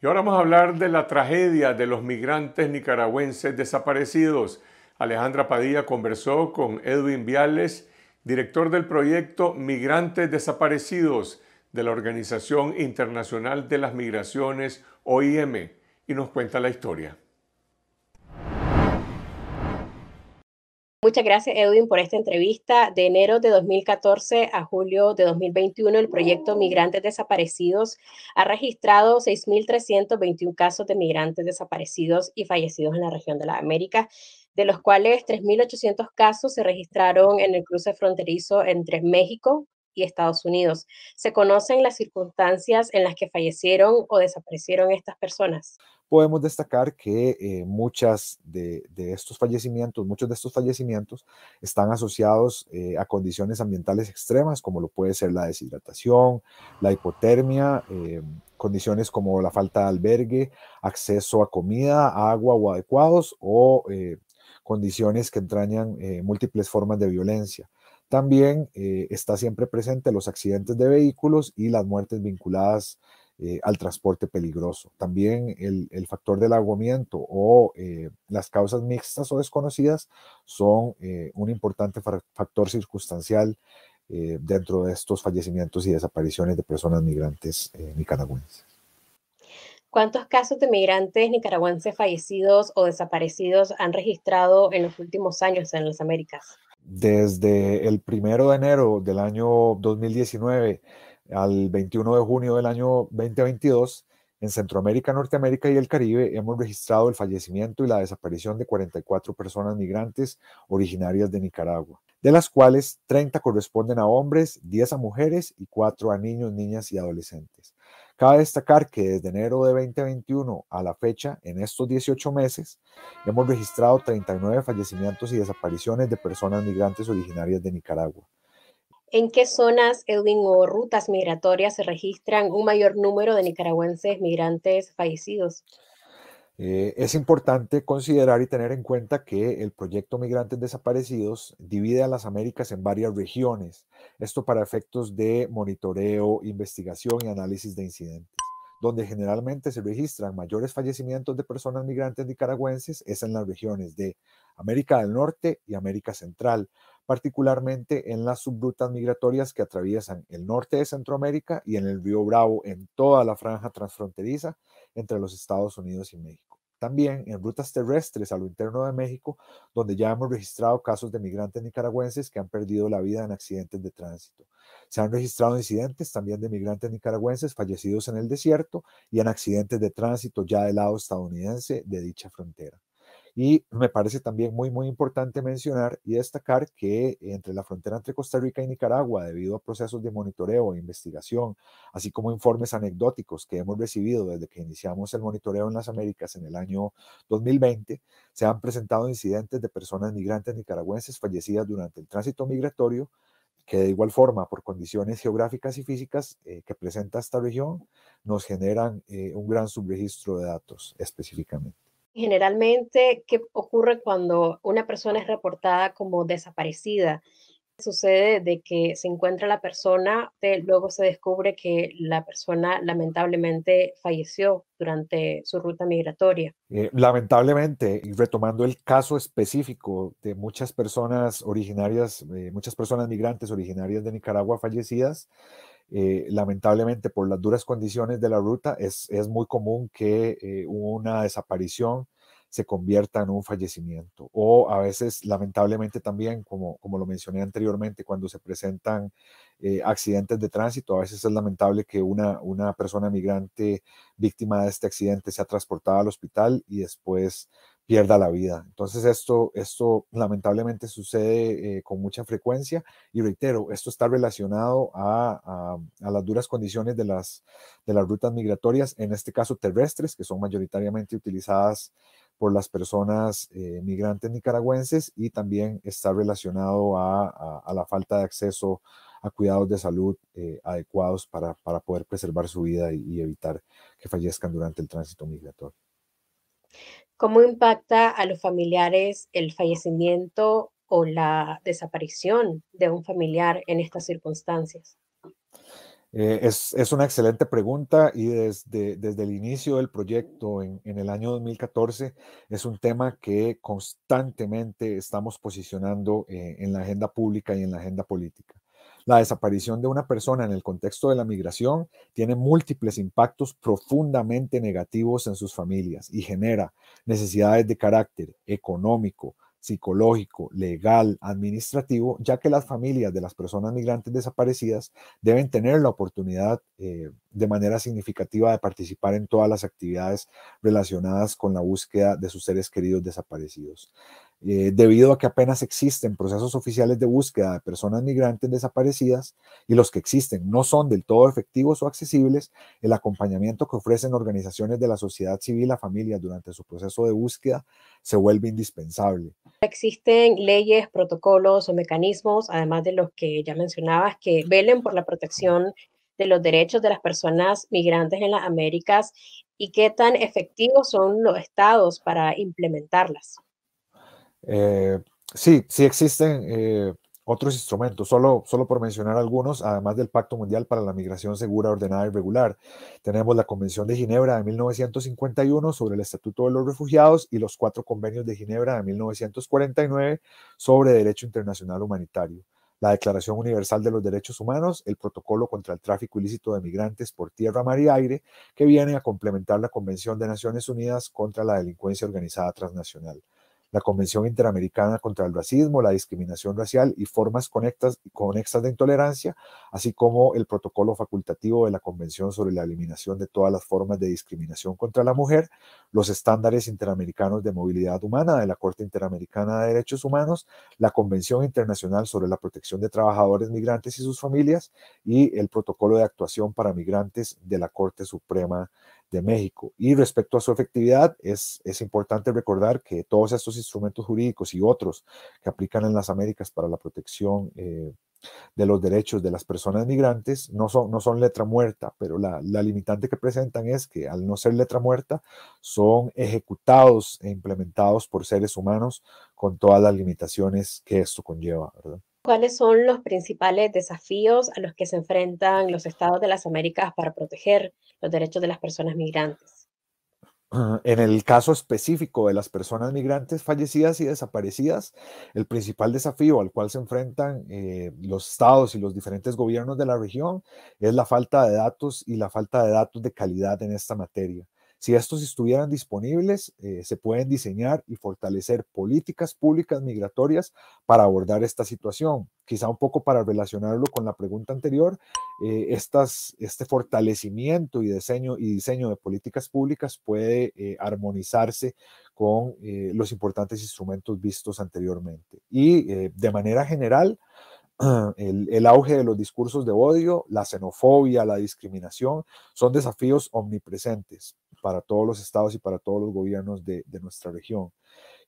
Y ahora vamos a hablar de la tragedia de los migrantes nicaragüenses desaparecidos. Alejandra Padilla conversó con Edwin Viales, director del proyecto Migrantes Desaparecidos de la Organización Internacional de las Migraciones, OIM, y nos cuenta la historia. Muchas gracias, Edwin, por esta entrevista. De enero de 2014 a julio de 2021, el proyecto Migrantes Desaparecidos ha registrado 6.321 casos de migrantes desaparecidos y fallecidos en la región de la América, de los cuales 3.800 casos se registraron en el cruce fronterizo entre México, y Estados Unidos. ¿Se conocen las circunstancias en las que fallecieron o desaparecieron estas personas? Podemos destacar que eh, muchas de, estos fallecimientos, muchos de estos fallecimientos están asociados eh, a condiciones ambientales extremas, como lo puede ser la deshidratación, la hipotermia, eh, condiciones como la falta de albergue, acceso a comida, agua o adecuados, o condiciones que entrañan múltiples formas de violencia. También eh, está siempre presente los accidentes de vehículos y las muertes vinculadas eh, al transporte peligroso. También el, factor del aguamiento o eh, las causas mixtas o desconocidas son un importante factor circunstancial dentro de estos fallecimientos y desapariciones de personas migrantes nicaragüenses. ¿Cuántos casos de migrantes nicaragüenses fallecidos o desaparecidos han registrado en los últimos años en las Américas? Desde el primero de enero del año 2019 al 21 de junio del año 2022, en Centroamérica, Norteamérica y el Caribe hemos registrado el fallecimiento y la desaparición de 44 personas migrantes originarias de Nicaragua, de las cuales 30 corresponden a hombres, 10 a mujeres y 4 a niños, niñas y adolescentes. Cabe destacar que desde enero de 2021 a la fecha, en estos 18 meses, hemos registrado 39 fallecimientos y desapariciones de personas migrantes originarias de Nicaragua. ¿En qué zonas, Edwin, o rutas migratorias se registran un mayor número de nicaragüenses migrantes fallecidos? Eh, es importante considerar y tener en cuenta que el proyecto Migrantes Desaparecidos divide a las Américas en varias regiones, esto para efectos de monitoreo, investigación y análisis de incidentes. Donde generalmente se registran mayores fallecimientos de personas migrantes nicaragüenses es en las regiones de América del Norte y América Central, particularmente en las subrutas migratorias que atraviesan el norte de Centroamérica y en el río Bravo en toda la franja transfronteriza entre los Estados Unidos y México. También en rutas terrestres a lo interno de México, donde ya hemos registrado casos de migrantes nicaragüenses que han perdido la vida en accidentes de tránsito. Se han registrado incidentes también de migrantes nicaragüenses fallecidos en el desierto y en accidentes de tránsito ya del lado estadounidense de dicha frontera. Y me parece también muy, muy importante mencionar y destacar que entre la frontera entre Costa Rica y Nicaragua, debido a procesos de monitoreo e investigación, así como informes anecdóticos que hemos recibido desde que iniciamos el monitoreo en las Américas en el año 2020, se han presentado incidentes de personas migrantes nicaragüenses fallecidas durante el tránsito migratorio que de igual forma, por condiciones geográficas y físicas eh, que presenta esta región, nos generan eh, un gran subregistro de datos específicamente. Generalmente, ¿qué ocurre cuando una persona es reportada como desaparecida? Sucede de que se encuentra la persona, luego se descubre que la persona lamentablemente falleció durante su ruta migratoria. Eh, lamentablemente, y retomando el caso específico de muchas personas originarias, eh, muchas personas migrantes originarias de Nicaragua fallecidas, eh, lamentablemente por las duras condiciones de la ruta es, es muy común que eh, una desaparición se convierta en un fallecimiento. O a veces, lamentablemente también, como, como lo mencioné anteriormente, cuando se presentan eh, accidentes de tránsito, a veces es lamentable que una, una persona migrante víctima de este accidente sea transportada al hospital y después pierda la vida. Entonces esto, esto lamentablemente sucede eh, con mucha frecuencia y reitero, esto está relacionado a, las duras condiciones de las, de las rutas migratorias, en este caso terrestres, que son mayoritariamente utilizadas por las personas eh, migrantes nicaragüenses y también está relacionado a, la falta de acceso a cuidados de salud eh, adecuados para, poder preservar su vida y evitar que fallezcan durante el tránsito migratorio. ¿Cómo impacta a los familiares el fallecimiento o la desaparición de un familiar en estas circunstancias? Eh, es, una excelente pregunta y desde, desde el inicio del proyecto en, el año 2014 es un tema que constantemente estamos posicionando eh, en la agenda pública y en la agenda política. La desaparición de una persona en el contexto de la migración tiene múltiples impactos profundamente negativos en sus familias y genera necesidades de carácter económico, psicológico, legal, administrativo, ya que las familias de las personas migrantes desaparecidas deben tener la oportunidad eh, de manera significativa de participar en todas las actividades relacionadas con la búsqueda de sus seres queridos desaparecidos. Eh, debido a que apenas existen procesos oficiales de búsqueda de personas migrantes desaparecidas y los que existen no son del todo efectivos o accesibles, el acompañamiento que ofrecen organizaciones de la sociedad civil a familias durante su proceso de búsqueda se vuelve indispensable. Existen leyes, protocolos o mecanismos, además de los que ya mencionabas, que velen por la protección de los derechos de las personas migrantes en las Américas y qué tan efectivos son los estados para implementarlas. Eh, sí, sí existen eh, otros instrumentos, solo, solo por mencionar algunos, además del Pacto Mundial para la Migración Segura, Ordenada y Regular. Tenemos la Convención de Ginebra de 1951 sobre el Estatuto de los Refugiados y los cuatro convenios de Ginebra de 1949 sobre Derecho Internacional Humanitario. La Declaración Universal de los Derechos Humanos, el Protocolo contra el Tráfico Ilícito de Migrantes por Tierra, Mar y Aire, que viene a complementar la Convención de Naciones Unidas contra la Delincuencia Organizada Transnacional la Convención Interamericana contra el Racismo, la Discriminación Racial y Formas conexas, conexas de Intolerancia, así como el protocolo facultativo de la Convención sobre la Eliminación de todas las formas de discriminación contra la mujer, los estándares interamericanos de movilidad humana de la Corte Interamericana de Derechos Humanos, la Convención Internacional sobre la Protección de Trabajadores Migrantes y sus familias y el protocolo de actuación para migrantes de la Corte Suprema de México. Y respecto a su efectividad, es, es importante recordar que todos estos instrumentos jurídicos y otros que aplican en las Américas para la protección eh, de los derechos de las personas migrantes no son, no son letra muerta, pero la, limitante que presentan es que al no ser letra muerta, son ejecutados e implementados por seres humanos con todas las limitaciones que esto conlleva. ¿Cuáles son los principales desafíos a los que se enfrentan los estados de las Américas para proteger los derechos de las personas migrantes? En el caso específico de las personas migrantes fallecidas y desaparecidas, el principal desafío al cual se enfrentan eh, los estados y los diferentes gobiernos de la región es la falta de datos y la falta de datos de calidad en esta materia. Si estos estuvieran disponibles, eh, se pueden diseñar y fortalecer políticas públicas migratorias para abordar esta situación. Quizá un poco para relacionarlo con la pregunta anterior, eh, este fortalecimiento y diseño, y diseño de políticas públicas puede eh, armonizarse con los importantes instrumentos vistos anteriormente. Y de manera general, el, auge de los discursos de odio, la xenofobia, la discriminación, son desafíos omnipresentes para todos los estados y para todos los gobiernos de, nuestra región.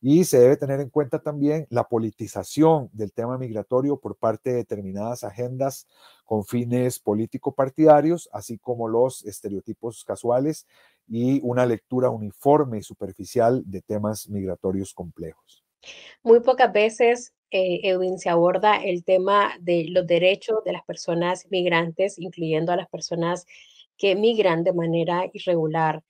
Y se debe tener en cuenta también la politización del tema migratorio por parte de determinadas agendas con fines político-partidarios, así como los estereotipos casuales y una lectura uniforme y superficial de temas migratorios complejos. Muy pocas veces eh, Edwin, se aborda el tema de los derechos de las personas migrantes, incluyendo a las personas que migran de manera irregular.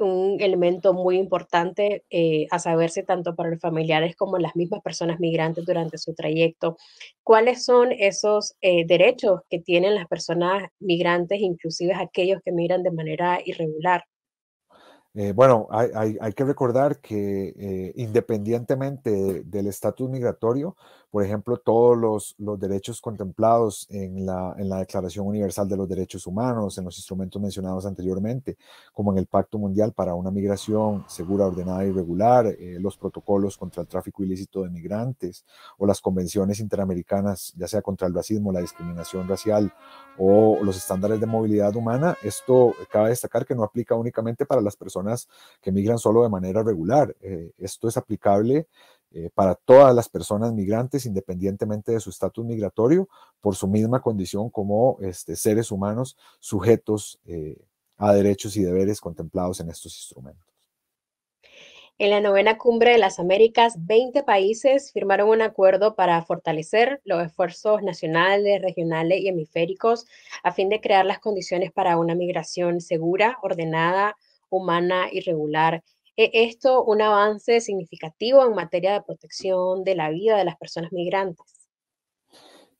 Un elemento muy importante eh, a saberse tanto para los familiares como las mismas personas migrantes durante su trayecto. ¿Cuáles son esos eh, derechos que tienen las personas migrantes, inclusive aquellos que migran de manera irregular? Eh, bueno, hay, que recordar que independientemente del estatus migratorio, por ejemplo, todos los, derechos contemplados en la, en la, Declaración Universal de los Derechos Humanos, en los instrumentos mencionados anteriormente, como en el Pacto Mundial para una Migración Segura, Ordenada y Regular, eh, los protocolos contra el tráfico ilícito de migrantes o las convenciones interamericanas, ya sea contra el racismo, la discriminación racial o los estándares de movilidad humana, esto cabe destacar que no aplica únicamente para las personas que migran solo de manera regular. Eh, esto es aplicable eh, para todas las personas migrantes, independientemente de su estatus migratorio, por su misma condición como este, seres humanos sujetos eh, a derechos y deberes contemplados en estos instrumentos. En la novena cumbre de las Américas, 20 países firmaron un acuerdo para fortalecer los esfuerzos nacionales, regionales y hemisféricos a fin de crear las condiciones para una migración segura, ordenada, humana y regular. ¿Es esto un avance significativo en materia de protección de la vida de las personas migrantes?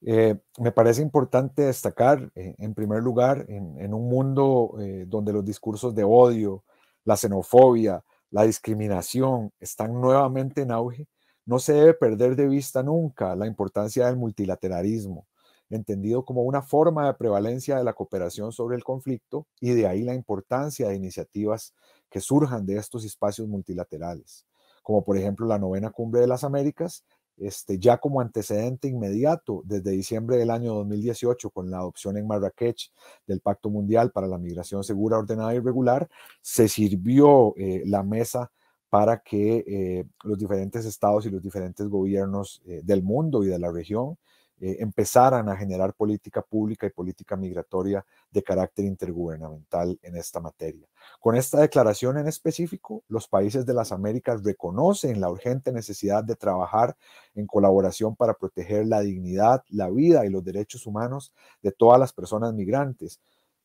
Eh, me parece importante destacar, eh, en primer lugar, en, un mundo eh, donde los discursos de odio, la xenofobia, la discriminación están nuevamente en auge, no se debe perder de vista nunca la importancia del multilateralismo, entendido como una forma de prevalencia de la cooperación sobre el conflicto y de ahí la importancia de iniciativas que surjan de estos espacios multilaterales, como por ejemplo la novena cumbre de las Américas este, ya como antecedente inmediato desde diciembre del año 2018 con la adopción en Marrakech del Pacto Mundial para la Migración Segura, Ordenada y Regular, se sirvió eh, la mesa para que eh, los diferentes estados y los diferentes gobiernos eh, del mundo y de la región eh, empezaran a generar política pública y política migratoria de carácter intergubernamental en esta materia. Con esta declaración en específico, los países de las Américas reconocen la urgente necesidad de trabajar en colaboración para proteger la dignidad, la vida y los derechos humanos de todas las personas migrantes,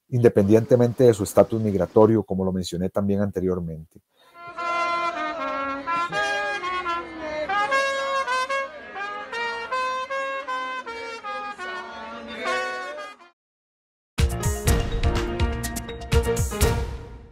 independientemente de su estatus migratorio, como lo mencioné también anteriormente.